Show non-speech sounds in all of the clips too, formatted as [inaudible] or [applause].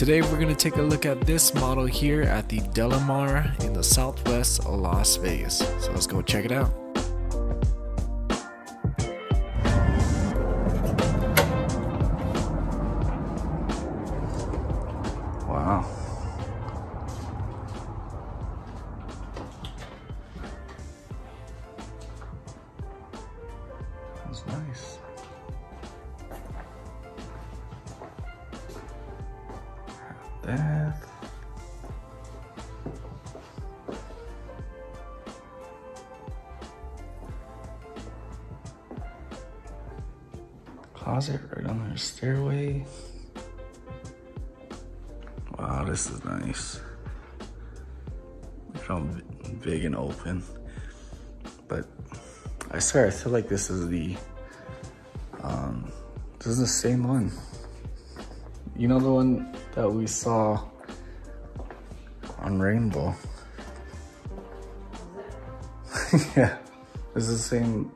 Today we're going to take a look at this model here at the Delamar in the southwest of Las Vegas. So let's go check it out. Closet right on the stairway. Wow, this is nice. Look how big and open. But I swear, I feel like this is the, um, this is the same one. You know the one that we saw on Rainbow? [laughs] yeah, it's the same,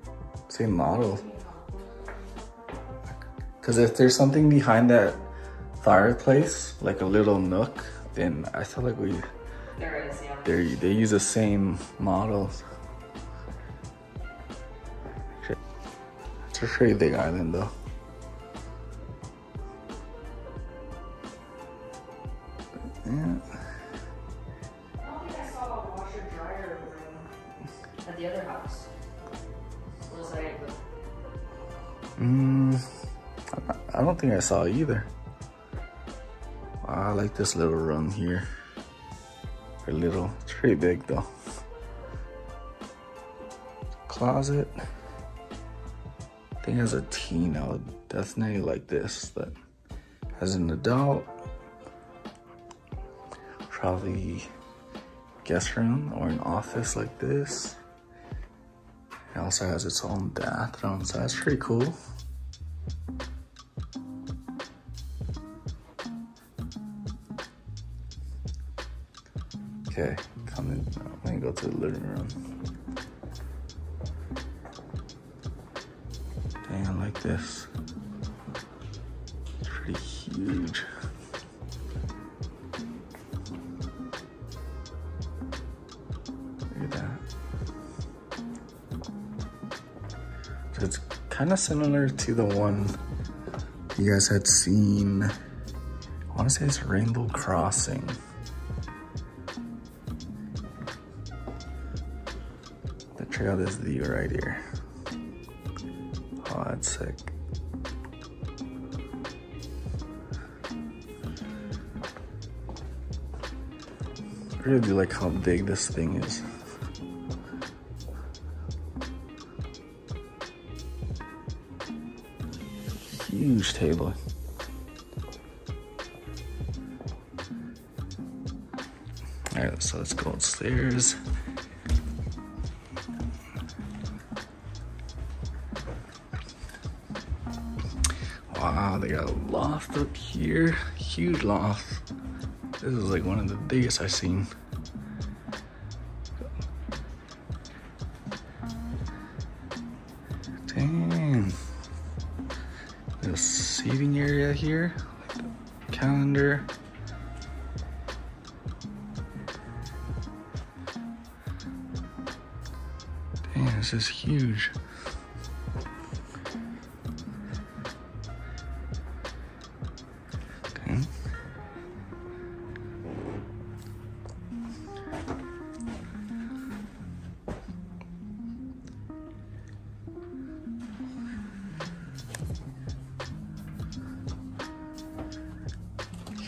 same model. Cause if there's something behind that fireplace, like a little nook, then I feel like we, There is, yeah. they they use the same model. It's a pretty big island though. Yeah. I don't think I saw a washer dryer room at the other house. Was I? Mm, I don't think I saw either. I like this little room here. A little, it's pretty big though. Closet. I think as a teen, I would definitely like this, but as an adult, probably guest room or an office like this. It also has its own bathroom, so that's pretty cool. Okay, come in. I'm gonna go to the living room. Dang, I like this. It's pretty huge. It's kind of similar to the one you guys had seen. I want to say it's Rainbow Crossing. The trail is the right here. Oh, that's sick. I really do like how big this thing is. Huge table. All right, so let's go upstairs. Wow, they got a loft up here. Huge loft. This is like one of the biggest I've seen. Seating area here. Calendar. Dang, this is huge.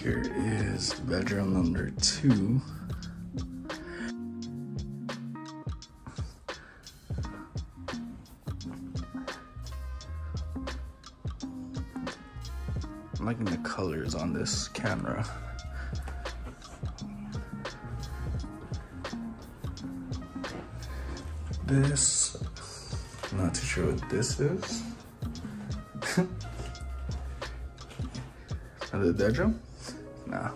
Here is bedroom number two. I'm liking the colors on this camera. This, I'm not too sure what this is. [laughs] Another bedroom? Nah.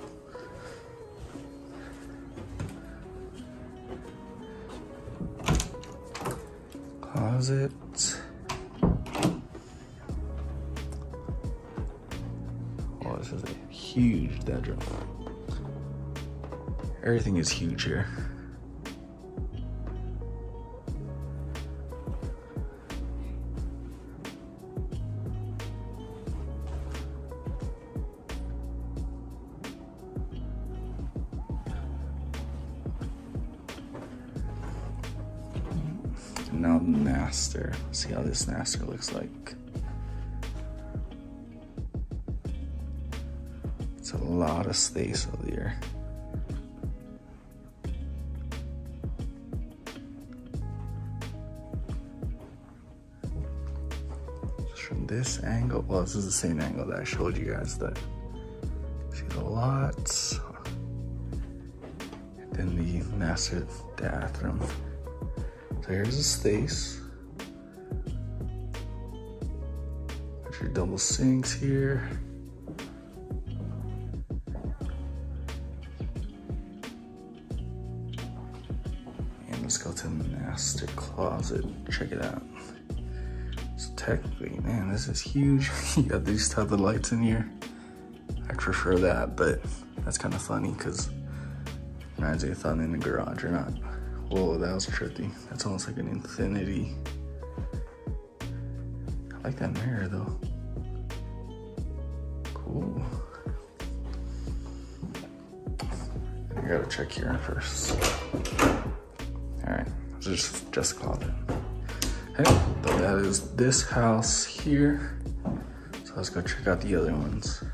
Closet. Oh, this is a huge bedroom. Everything is huge here. Now the master. See how this master looks like. It's a lot of space over here. Just From this angle, well, this is the same angle that I showed you guys that see the lots. And then the master bathroom. So here's a space. Got your double sinks here. And let's go to the master closet. Check it out. So technically, man, this is huge. [laughs] you got these type of lights in here. I prefer that, but that's kind of funny because reminds me of thought in the garage or not. Whoa, that was trippy. That's almost like an infinity. I like that mirror though. Cool. I gotta check here first. All right, just just closet. Okay, so that is this house here. So let's go check out the other ones.